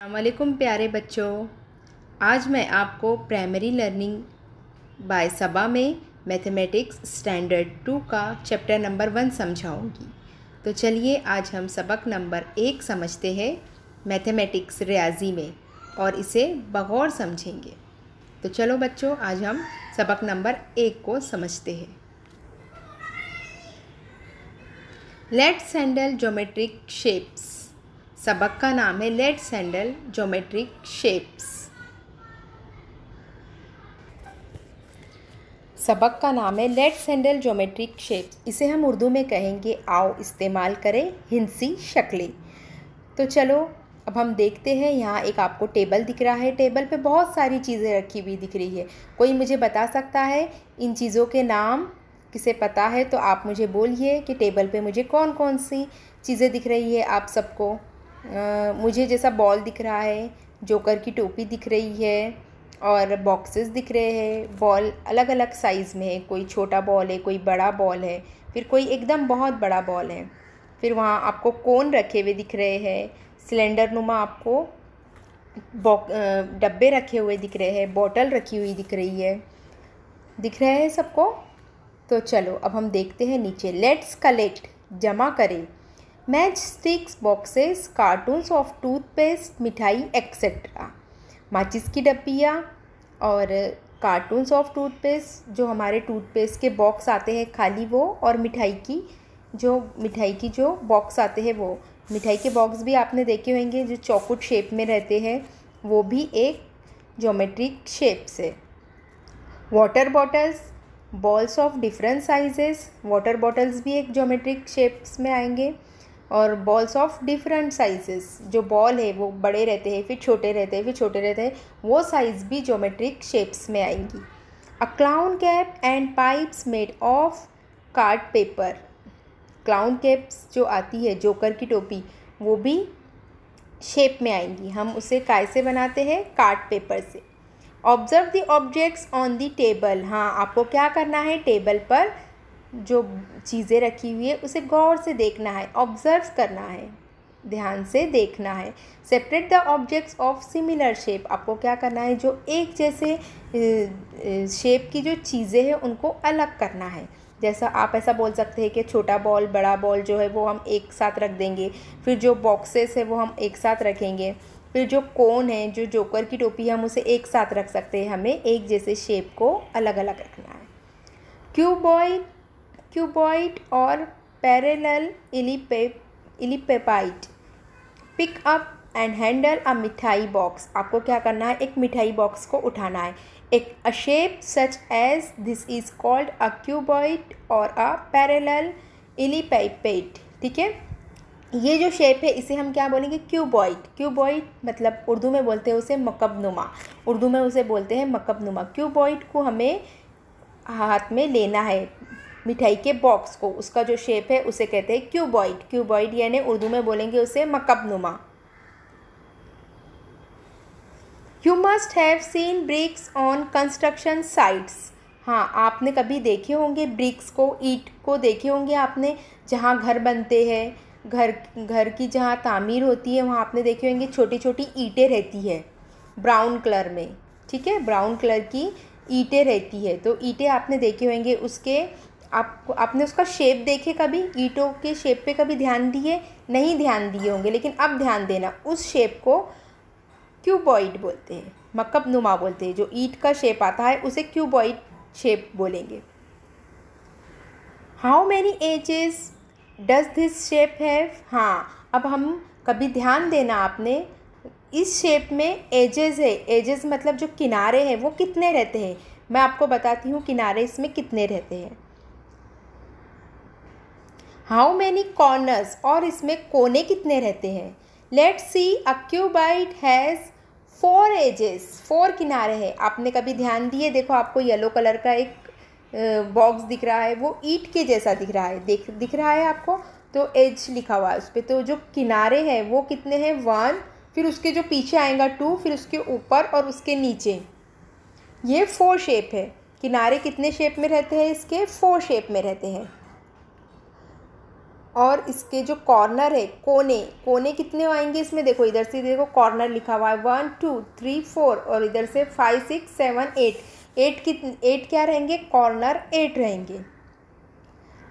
अलकुम प्यारे बच्चों। आज मैं आपको प्राइमरी लर्निंग बाय सबा में मैथमेटिक्स स्टैंडर्ड टू का चैप्टर नंबर वन समझाऊँगी। तो चलिए आज हम सबक नंबर एक समझते हैं मैथमेटिक्स रियाजी में और इसे बगौर समझेंगे। तो चलो बच्चों, आज हम सबक नंबर एक को समझते हैं। लेट्स हैंडल जोमेट्रिक शेप्स सबक का नाम है लेट सैंडल जोमेट्रिक शेप्स सबक का नाम है लेट सैंडल जोमेट्रिक शेप्स इसे हम उर्दू में कहेंगे, आओ इस्तेमाल करें हिंसी शक्लें. तो चलो, अब हम देखते हैं, यहाँ एक आपको टेबल दिख रहा है। टेबल पे बहुत सारी चीज़ें रखी हुई दिख रही है। कोई मुझे बता सकता है इन चीज़ों के नाम? किसे पता है? तो आप मुझे बोलिए कि टेबल पे मुझे कौन कौन सी चीज़ें दिख रही है आप सबको। मुझे जैसा बॉल दिख रहा है, जोकर की टोपी दिख रही है और बॉक्सेस दिख रहे हैं। बॉल अलग अलग साइज़ में है, कोई छोटा बॉल है, कोई बड़ा बॉल है, फिर कोई एकदम बहुत बड़ा बॉल है। फिर वहाँ आपको कोन रखे हुए दिख रहे हैं सिलेंडर नुमा आपको डब्बे रखे हुए दिख रहे हैं बॉटल रखी हुई दिख रही है। दिख रहे हैं सबको? तो चलो, अब हम देखते हैं नीचे। लेट्स कलेक्ट जमा करें। Matchsticks boxes, cartoons of toothpaste, मिठाई, एक्सेट्रा। माचिस की डब्बियाँ और कार्टून्स ऑफ़ टूथपेस्ट, जो हमारे टूथपेस्ट के बॉक्स आते हैं खाली वो, और मिठाई की, जो, मिठाई की जो बॉक्स आते हैं वो। मिठाई के बॉक्स भी आपने देखे होंगे, जो चौकुट शेप में रहते हैं, वो भी एक जोमेट्रिक शेप से। Water bottles, balls of different sizes, water bottles भी एक जोमेट्रिक शेप्स में आएँगे। और बॉल्स ऑफ़ डिफरेंट साइजेस जो बॉल है, वो बड़े रहते हैं, फिर छोटे रहते हैं, फिर छोटे रहते हैं, वो साइज़ भी जोमेट्रिक शेप्स में आएँगी। A clown cap and pipes made of card paper clown caps जो आती है जोकर की टोपी, वो भी शेप में आएँगी। हम उसे काय से बनाते हैं? कार्ड पेपर से। Observe the objects on the table हाँ आपको क्या करना है? टेबल पर जो चीज़ें रखी हुई है, उसे गौर से देखना है ऑब्ज़र्व करना है, ध्यान से देखना है। Separate the objects of similar shape आपको क्या करना है? जो एक जैसे शेप की जो चीज़ें हैं, उनको अलग करना है। जैसा आप ऐसा बोल सकते हैं कि छोटा बॉल बड़ा बॉल जो है, वो हम एक साथ रख देंगे। फिर जो बॉक्सेस है, वो हम एक साथ रखेंगे। फिर जो कोन है, जो जोकर की टोपी है, हम उसे एक साथ रख सकते हैं। हमें एक जैसे शेप को अलग अलग रखना है। क्यूबॉइड और parallel ellipsoid pick up and handle a मिठाई बॉक्स आपको क्या करना है? एक मिठाई बॉक्स को उठाना है। एक a shape such as this is called a cuboid और अ पैरेलल इलीपेपेट ठीक है? ये जो शेप है, इसे हम क्या बोलेंगे? क्यूबॉइड क्यूबॉइड मतलब उर्दू में बोलते हैं उसे मकबनुमा। उर्दू में उसे बोलते हैं मकबनुमा। क्यूबॉइड को हमें हाथ में लेना है। मिठाई के बॉक्स को, उसका जो शेप है, उसे कहते हैं क्यूबॉइड क्यूबॉइड यानी उर्दू में बोलेंगे उसे मकबनुमा। You must have seen bricks on construction sites हाँ आपने कभी देखे होंगे ब्रिक्स को, ईट को देखे होंगे आपने, जहाँ घर बनते हैं, घर घर की जहाँ तामीर होती है, वहाँ आपने देखे होंगे छोटी छोटी ईंटें रहती है ब्राउन कलर में। ठीक है? ब्राउन कलर की ईंटें रहती है। तो ईंटें आपने देखे होंगे उसके आपको, आपने उसका शेप देखे कभी? ईंटों के शेप पे कभी ध्यान दिए? नहीं ध्यान दिए होंगे, लेकिन अब ध्यान देना। उस शेप को क्यूबॉइड बोलते हैं मकब नुमा बोलते हैं, जो ईट का शेप आता है, उसे क्यूबॉइड शेप बोलेंगे। How many edges does this shape have हाँ अब हम कभी ध्यान देना आपने, इस शेप में एजेस है। एजेस मतलब जो किनारे हैं, वो कितने रहते हैं? मैं आपको बताती हूँ किनारे इसमें कितने रहते हैं। हाउ मैनी कॉर्नर्स और इसमें कोने कितने रहते हैं? Let see a cuboid has four edges four किनारे हैं। आपने कभी ध्यान दिए? देखो, आपको येलो कलर का एक बॉक्स दिख रहा है, वो ईट के जैसा दिख रहा है। देख, दिख रहा है आपको? तो एज लिखा हुआ है उस पर तो जो किनारे हैं, वो कितने हैं? वन फिर उसके जो पीछे आएगा टू फिर उसके ऊपर और उसके नीचे। ये फोर शेप है। किनारे कितने शेप में रहते हैं? इसके फोर शेप में रहते हैं। और इसके जो कॉर्नर है, कोने कोने कितने आएँगे इसमें? देखो, इधर से देखो कॉर्नर लिखा हुआ है वन टू थ्री फोर और इधर से five six seven eight eight कितने एट क्या रहेंगे? कॉर्नर एट रहेंगे.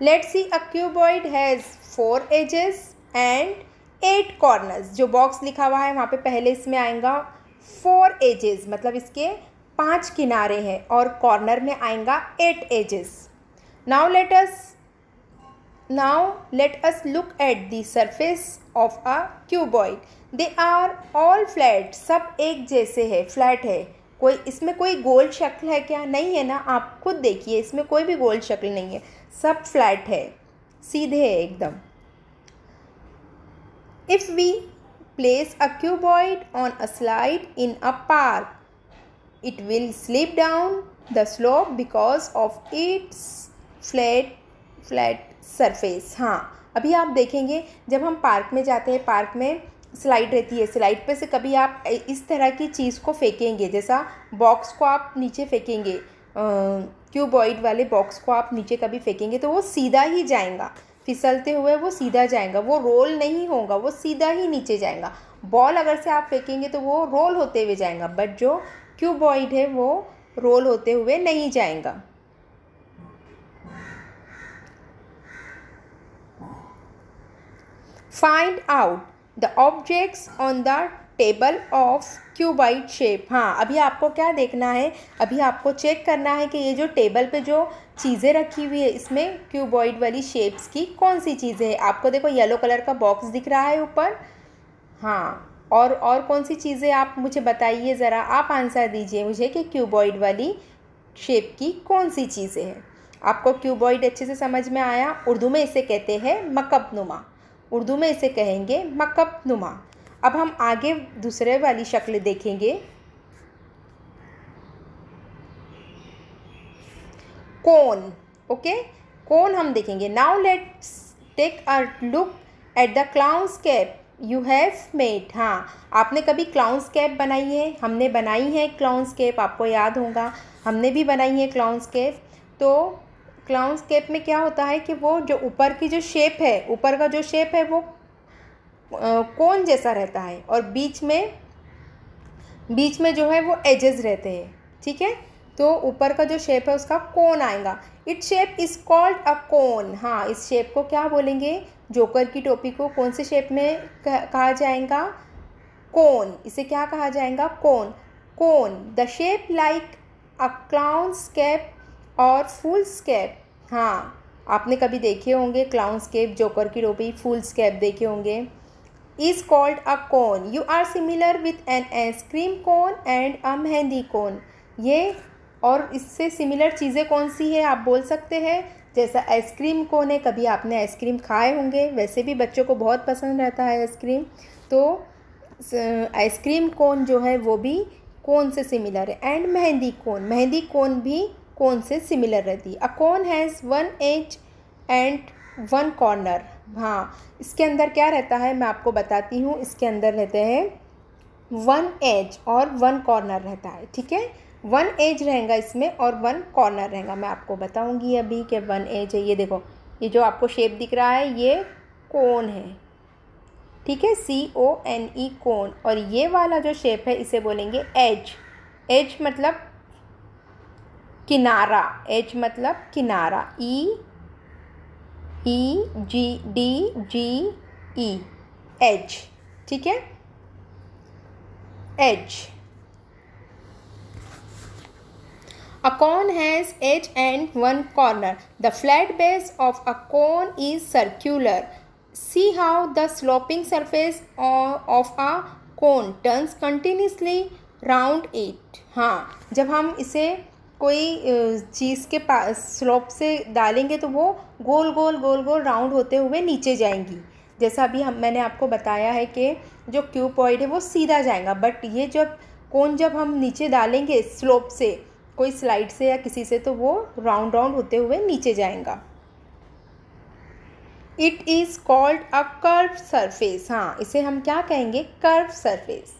Let see a cuboid has four edges and eight corners जो बॉक्स लिखा हुआ है, वहाँ पे पहले इसमें आएगा फोर एजेस मतलब इसके पाँच किनारे हैं और कॉर्नर में आएगा eight edges now let us now let us look at the surface of a cuboid they are all flat सब एक जैसे है फ्लैट है। कोई, इसमें कोई गोल शक्ल है क्या? नहीं है ना? आप खुद देखिए, इसमें कोई भी गोल शक्ल नहीं है। सब फ्लैट है। सीधे है एकदम। If we place a cuboid on a slide in a park it will slip down the slope because of its flat flat surface हाँ। अभी आप देखेंगे, जब हम पार्क में जाते हैं, पार्क में स्लाइड रहती है, स्लाइड पे से कभी आप इस तरह की चीज़ को फेंकेंगे, जैसा बॉक्स को आप नीचे फेंकेंगे क्यूबॉइड वाले बॉक्स को आप नीचे कभी फेंकेंगे तो वो सीधा ही जाएगा। फिसलते हुए वो सीधा जाएगा, वो रोल नहीं होगा, वो सीधा ही नीचे जाएगा। बॉल अगर से आप फेंकेंगे तो वो रोल होते हुए जाएगा, बट जो क्यूबॉइड है, वो रोल होते हुए नहीं जाएगा। Find out the objects on the table of cuboid shape हाँ अभी आपको क्या देखना है? अभी आपको चेक करना है कि ये जो टेबल पे जो चीज़ें रखी हुई है, इसमें क्यूबॉइड वाली शेप्स की कौन सी चीज़ें हैं? आपको देखो येलो कलर का बॉक्स दिख रहा है ऊपर। हाँ और और कौन सी चीज़ें आप मुझे बताइए? ज़रा आप आंसर दीजिए मुझे कि क्यूबॉइड वाली शेप की कौन सी चीज़ें हैं। आपको क्यूबॉइड अच्छे से समझ में आया? उर्दू में इसे कहते हैं मकब नुमा उर्दू में इसे कहेंगे मकब नुमा अब हम आगे दूसरे वाली शक्ल देखेंगे। कोन, ओके? कोन हम देखेंगे। Now let's take a look at the clowns cap you have made हाँ। आपने कभी क्लाउंस कैप बनाई है? हमने बनाई है क्लाउंस कैप आपको याद होगा। हमने भी बनाई है क्लाउंस कैप तो क्लाउंस कैप में क्या होता है कि वो जो ऊपर की जो शेप है, ऊपर का जो शेप है वो कोन जैसा रहता है और बीच में बीच में जो है वो एजेस रहते हैं, ठीक है? तो ऊपर का जो शेप है उसका कोन आएगा। It shape is called a cone हाँ इस शेप को क्या बोलेंगे? जोकर की टोपी को कौन से शेप में कहा जाएगा? कोन इसे क्या कहा जाएगा? Cone cone the shape like a clown cap और फुल स्केप हाँ आपने कभी देखे होंगे क्लाउन स्केप जोकर की टोपी, फुल स्केप देखे होंगे। Is called a cone you are similar with an ice cream cone and a mehndi cone ये और इससे सिमिलर चीज़ें कौन सी है, आप बोल सकते हैं? जैसा आइसक्रीम कोन है, कभी आपने आइसक्रीम खाए होंगे, वैसे भी बच्चों को बहुत पसंद रहता है आइसक्रीम तो आइसक्रीम कोन जो है, वो भी कोन से सिमिलर है। And mehndi cone mehndi cone भी कोन से सिमिलर रहती? है a cone has one edge and one corner हाँ इसके अंदर क्या रहता है? मैं आपको बताती हूँ, इसके अंदर रहते हैं वन एज और वन कॉर्नर रहता है, ठीक है? वन एज रहेगा इसमें और वन कॉर्नर रहेगा। मैं आपको बताऊँगी अभी कि वन एज है। ये देखो, ये जो आपको शेप दिख रहा है, ये कोन है, ठीक है? सी ओ एन ई कोन और ये वाला जो शेप है, इसे बोलेंगे एज एज मतलब किनारा एज मतलब किनारा ई ई जी डी जी ई एज ठीक है edge A cone has edge and one corner. The flat base of a cone is circular. See how the sloping surface of a cone turns continuously round it. हाँ जब हम इसे कोई चीज़ के पास slope से डालेंगे तो वो गोल गोल गोल गोल राउंड होते हुए नीचे जाएँगी। जैसा अभी हम, मैंने आपको बताया है कि जो क्यूपॉइड है वो सीधा जाएगा, बट ये जब, कौन जब हम नीचे डालेंगे स्लोप से, कोई स्लाइड से या किसी से तो वो राउंड राउंड होते हुए नीचे जाएगा। It is called a curve surface हाँ इसे हम क्या कहेंगे? कर्व सरफेस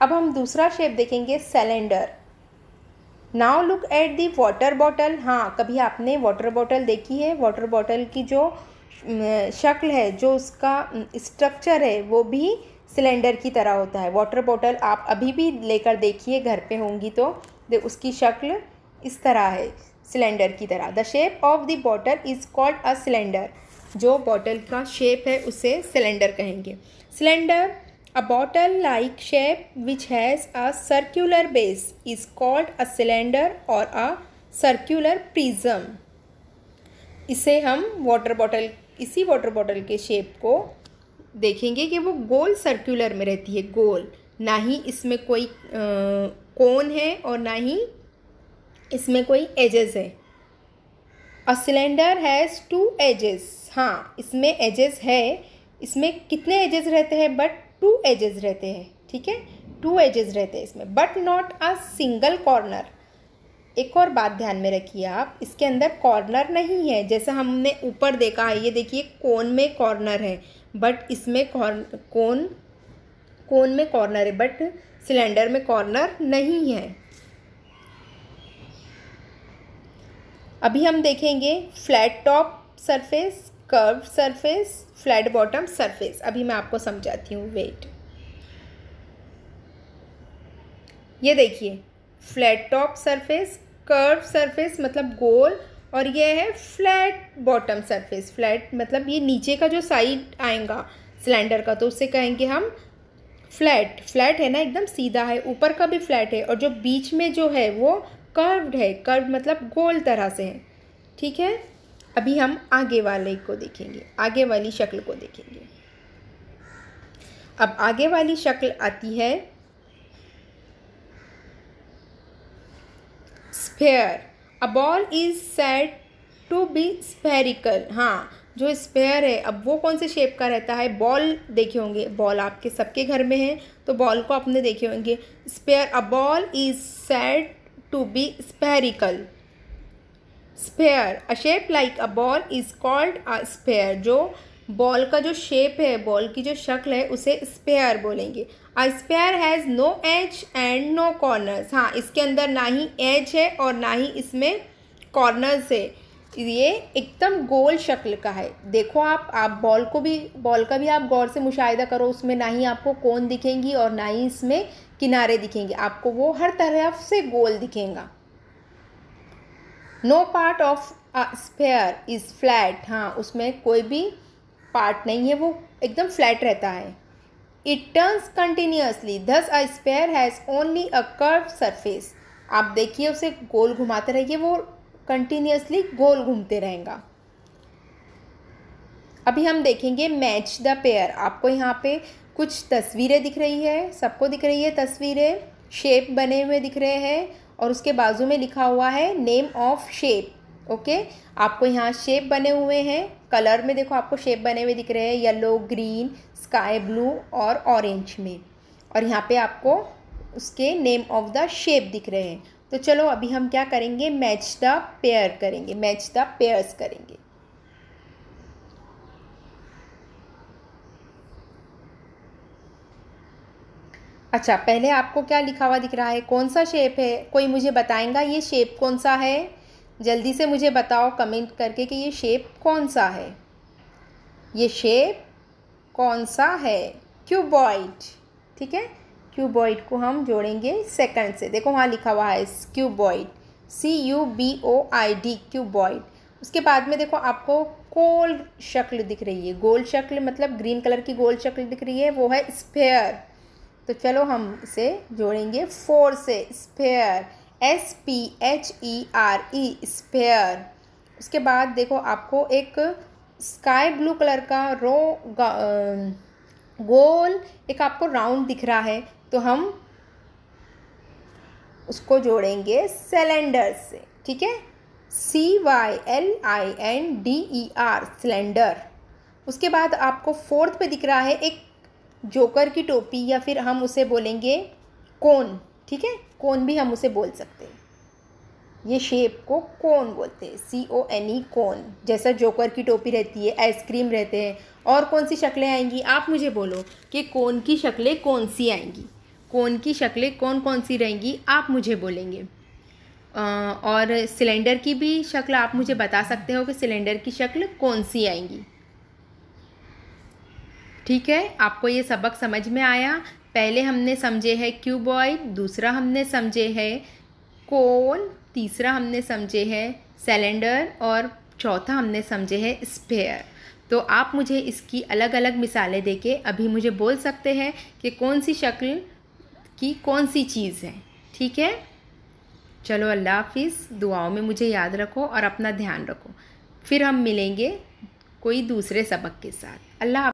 अब हम दूसरा शेप देखेंगे cylinder now look at the water bottle हाँ कभी आपने वाटर बॉटल देखी है? वाटर बॉटल की जो शक्ल है, जो उसका स्ट्रक्चर है, वो भी सिलेंडर की तरह होता है। वाटर बॉटल आप अभी भी लेकर देखिए, घर पे होंगी तो उसकी शक्ल इस तरह है सिलेंडर की तरह। The shape of the bottle is called a cylinder जो बॉटल का शेप है, उसे सिलेंडर कहेंगे। Cylinder a bottle like shape which has a circular base is called a cylinder और अ सर्क्यूलर प्रिज्म इसे हम वाटर बॉटल इसी water bottle के शेप को देखेंगे कि वो गोल सर्कुलर में रहती है, गोल। ना ही इसमें कोई कोन है और ना ही इसमें कोई एजेस है। A cylinder has two edges हाँ इसमें एजेस है, इसमें कितने एजेस रहते हैं बट टू एजेस रहते हैं, ठीक है? टू एजेस रहते हैं इसमें but not a single corner एक और बात ध्यान में रखिए आप, इसके अंदर कॉर्नर नहीं है, जैसे हमने ऊपर देखा, है, ये देखिए, कोन में कॉर्नर है बट इसमें कोन कोन में कॉर्नर है बट सिलेंडर में कॉर्नर नहीं है। अभी हम देखेंगे flat top surface curve surface flat bottom surface अभी मैं आपको समझाती हूँ वेट ये देखिए flat top surface curve surface मतलब गोल, और ये है फ्लैट बॉटम सरफेस फ्लैट मतलब ये नीचे का जो साइड आएगा सिलेंडर का तो उससे कहेंगे हम फ्लैट फ्लैट है ना, एकदम सीधा है, ऊपर का भी फ्लैट है, और जो बीच में जो है वो कर्व्ड है. कर्व मतलब गोल तरह से है. ठीक है? अभी हम आगे वाले को देखेंगे, आगे वाली शक्ल को देखेंगे। अब आगे वाली शक्ल आती है sphere a ball is set to be spherical हाँ जो स्पेयर है, अब वो कौन से शेप का रहता है? बॉल देखे होंगे। बॉल आपके सबके घर में है तो बॉल को आपने देखे होंगे। Sphere a ball is set to be spherical sphere a shape like a ball is called a sphere जो बॉल का जो शेप है बॉल की जो शक्ल है, उसे स्पेयर बोलेंगे। A sphere has no edge and no corners हाँ इसके अंदर ना ही एज है और ना ही इसमें कॉर्नर्स है। ये एकदम गोल शक्ल का है। देखो आप आप बॉल को भी बॉल का भी आप गौर से मुशाहिदा करो, उसमें ना ही आपको कोन दिखेंगी और ना ही इसमें किनारे दिखेंगे। आपको वो हर तरफ़ से गोल दिखेगा। No part of sphere is flat हाँ उसमें कोई भी पार्ट नहीं है, वो एकदम फ्लैट रहता है। It turns continuously thus a sphere has only a curve surface आप देखिए, उसे गोल घुमाते रहिए, वो कंटिन्यूसली गोल घूमते रहेगा। अभी हम देखेंगे मैच द पेयर आपको यहाँ पे कुछ तस्वीरें दिख रही है, सबको दिख रही है तस्वीरें। शेप बने हुए दिख रहे हैं। और उसके बाजू में लिखा हुआ है नेम ऑफ़ शेप ओके आपको यहाँ शेप बने हुए हैं। कलर में देखो आपको शेप बने हुए दिख रहे हैं। येलो ग्रीन स्काई ब्लू और ऑरेंज में। और यहाँ पे आपको उसके नेम ऑफ़ द शेप दिख रहे हैं। तो चलो अभी हम क्या करेंगे? मैच द पेयर करेंगे। मैच द पेयर्स करेंगे। अच्छा पहले आपको क्या लिखा हुआ दिख रहा है? कौन सा शेप है? कोई मुझे बताएगा ये शेप कौन सा है? जल्दी से मुझे बताओ कमेंट करके कि ये शेप कौन सा है? ये शेप कौन सा है? क्यूबॉइड ठीक है? क्यूबॉइड को हम जोड़ेंगे सेकंड से। देखो वहाँ लिखा हुआ है cuboid C U B O I D cuboid उसके बाद में देखो आपको गोल शक्ल दिख रही है। गोल शक्ल मतलब ग्रीन कलर की गोल शक्ल दिख रही है, वो है स्पेयर तो चलो हम इसे जोड़ेंगे. फोर से sphere S P H E R E sphere उसके बाद देखो आपको एक स्काई ब्लू कलर का रो गोल एक आपको राउंड दिख रहा है. तो हम उसको जोड़ेंगे सिलेंडर से. ठीक है? C Y L I N D E R cylinder उसके बाद आपको फोर्थ पे दिख रहा है एक जोकर की टोपी या फिर हम उसे बोलेंगे कोन, ठीक है? कोन भी हम उसे बोल सकते हैं। ये शेप को कोन बोलते हैं सी ओ एन ई कोन। जैसा जोकर की टोपी रहती है आइसक्रीम रहते हैं, और कौन सी शक्लें आएँगी? आप मुझे बोलो कि कोन की शक्लें कौन सी आएँगी? कोन की शक्लें कौन कौन सी रहेंगी? आप मुझे बोलेंगे। और सिलेंडर की भी शक्ल आप मुझे बता सकते हो कि सिलेंडर की शक्ल कौन सी आएँगी। ठीक है? आपको ये सबक समझ में आया? पहले हमने समझे है क्यूबॉइड दूसरा हमने समझे है कोन, तीसरा हमने समझे है सिलेंडर और चौथा हमने समझे है स्पेयर। तो आप मुझे इसकी अलग अलग मिसालें देके अभी मुझे बोल सकते हैं कि कौन सी शक्ल की कौन सी चीज़ है। ठीक है? चलो अल्लाह हाफिज़, दुआओं में मुझे याद रखो और अपना ध्यान रखो। फिर हम मिलेंगे कोई दूसरे सबक के साथ। अल्लाह